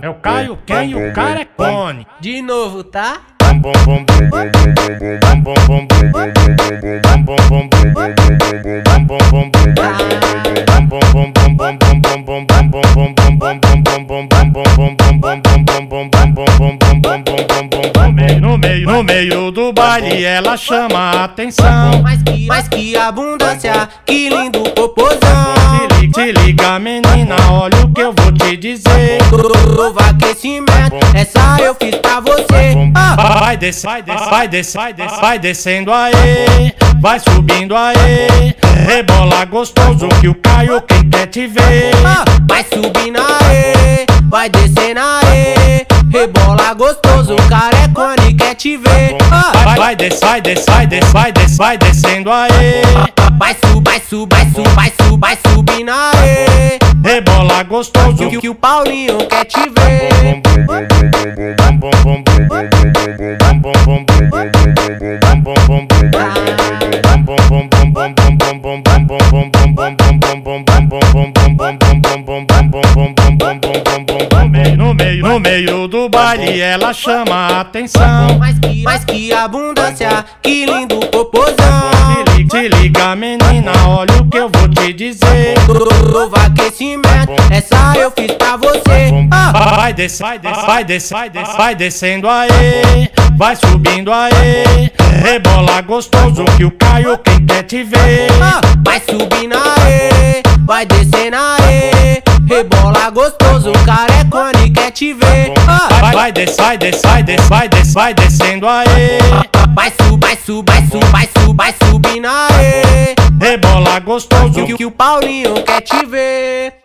É o Caio quem e o cara é cone. De novo, tá? No meio, no meio do baile ela chama a atenção. Mas que, mas que abundância, que lindo popozão. Menina, olha o que eu vou te dizer. Novo aquecimento, essa eu fiz pra você. Ah, Vai vai descer, vai descer, vai descer, vai descendo aí, vai subindo aí. Rebola gostoso que o Caio quem quer te ver. ah, vai subindo aí, vai descendo aí. Rebola gostoso, carecone quer te ver. Ah, Vai, descer, vai descer, vai vai descendo aí. vai sub, vai sub, vai sub, vai sub, vai subindo aí. Gostoso Que, que o Paulinho quer te ver. No meio, no meio do baile ela chama a atenção. Mas que, mas que abundância, que lindo popozão. Se liga, menina, olha dizer. Novo aquecimento, essa eu fiz pra você. Ah, Vai vai descer, vai descer, vai descer, vai descendo aí, vai subindo aí. Rebola gostoso que o Caio quem quer te ver. ah, vai subindo aí, vai descendo aí. Rebola gostoso, carecone quer te ver. Ah, Vai, vai descer, vai descer, vai descer, vai vai descendo aí. vai sub, vai sub, vai sub, vai sub, vai subindo aí rebolar gostoso que o Paulinho quer te ver.